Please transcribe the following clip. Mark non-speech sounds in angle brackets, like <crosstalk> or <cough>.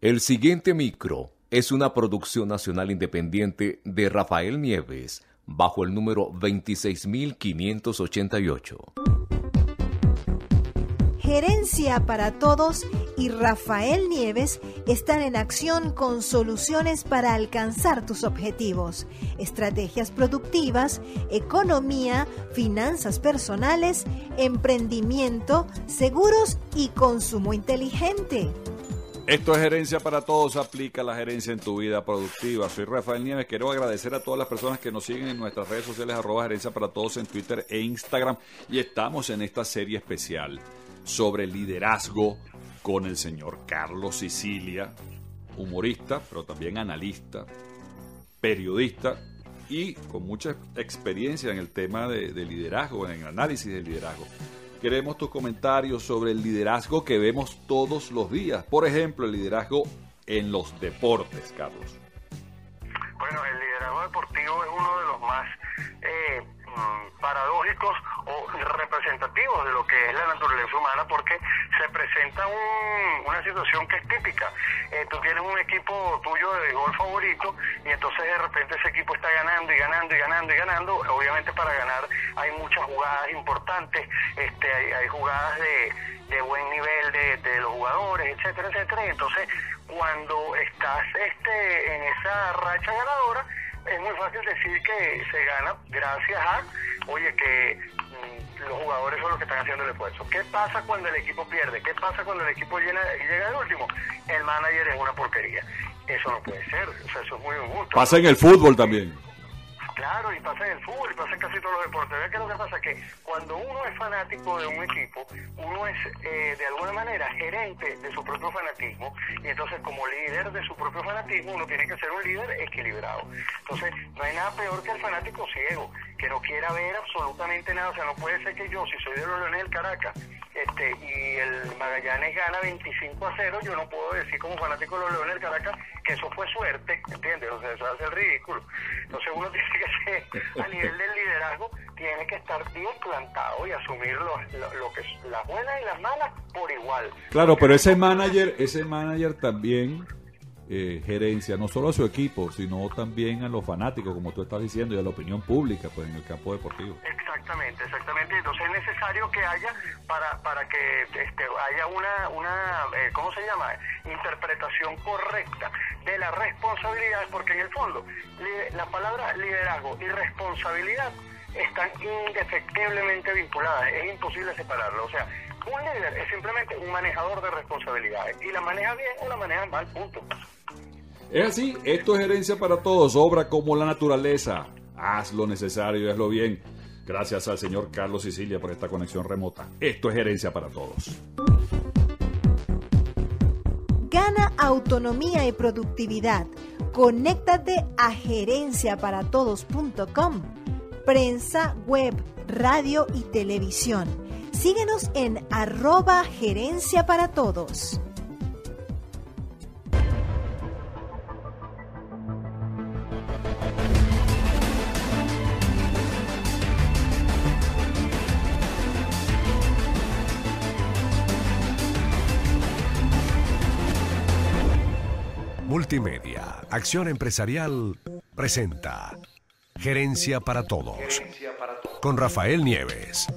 El siguiente micro es una producción nacional independiente de Rafael Nieves, bajo el número 26588. Gerencia para Todos y Rafael Nieves están en acción con soluciones para alcanzar tus objetivos, estrategias productivas, economía, finanzas personales, emprendimiento, seguros y consumo inteligente. Esto es Gerencia para Todos, aplica la gerencia en tu vida productiva. Soy Rafael Nieves, quiero agradecer a todas las personas que nos siguen en nuestras redes sociales, arroba Gerencia para Todos en Twitter e Instagram. Y estamos en esta serie especial sobre liderazgo con el señor Carlos Sicilia, humorista, pero también analista, periodista y con mucha experiencia en el tema de, liderazgo, en el análisis del liderazgo. Queremos tus comentarios sobre el liderazgo que vemos todos los días. Por ejemplo, el liderazgo en los deportes, Carlos. Bueno, el liderazgo deportivo es uno de los más eh, mm, paradójicos o representativos de lo que es la naturaleza humana porque se presenta una situación que es típica. Eh, tú tienes un equipo tuyo de gol favorito y entonces de repente ese equipo está ganando y ganando y ganando y ganando. Obviamente para ganar hay muchas jugadas importantes, este, hay, jugadas de, buen nivel de, de los jugadores, etcétera, etcétera. Entonces cuando estás este, en esa racha ganadora, es muy fácil decir que se gana gracias a, oye, que mm, los jugadores son los que están haciendo el esfuerzo. ¿Qué pasa cuando el equipo pierde? ¿Qué pasa cuando el equipo llega al último? El manager es una porquería. Eso no puede ser, o sea, eso es muy injusto. Pasa en el fútbol también. Claro, y pasa en el fútbol, y pasa en casi todos los deportes. ¿Ves qué lo que pasa? Que cuando uno es fanático de un equipo, uno es eh, de alguna manera gerente de su propio fanatismo, y entonces como líder de su propio fanatismo, uno tiene que ser un líder equilibrado. Entonces, no hay nada peor que el fanático ciego, que no quiera ver absolutamente nada. O sea, no puede ser que yo, si soy de los Leones del Caracas, este, y el Magallanes gana 25 a 0, yo no puedo decir como fanático de los Leones del Caracas que eso fue suerte, ¿entiendes? O sea, eso hace el ridículo. Entonces uno <laughs> tiene que ser, a nivel del liderazgo, tiene que estar bien plantado y asumir lo, lo, que las buenas y las malas por igual. Claro, pero ese manager, ese manager también eh, gerencia no solo a su equipo, sino también a los fanáticos, como tú estás diciendo, y a la opinión pública pues en el campo deportivo. Exactamente, exactamente. Entonces es necesario que haya, para, para que este, haya una, una eh, ¿cómo se llama?, interpretación correcta de la responsabilidad, porque en el fondo la palabra liderazgo y responsabilidad están indefectiblemente vinculadas, es imposible separarlo. O sea, un líder es simplemente un manejador de responsabilidades y la maneja bien o la maneja mal, punto. Es así, esto es herencia para todos, obra como la naturaleza. Haz lo necesario y hazlo bien. Gracias al señor Carlos Sicilia por esta conexión remota. Esto es herencia para todos. Gana autonomía y productividad. Conéctate a gerenciaparatodos.com. Prensa, web, radio y televisión. Síguenos en arroba gerencia para todos. Multimedia, Acción Empresarial, presenta Gerencia para Todos. Con Rafael Nieves.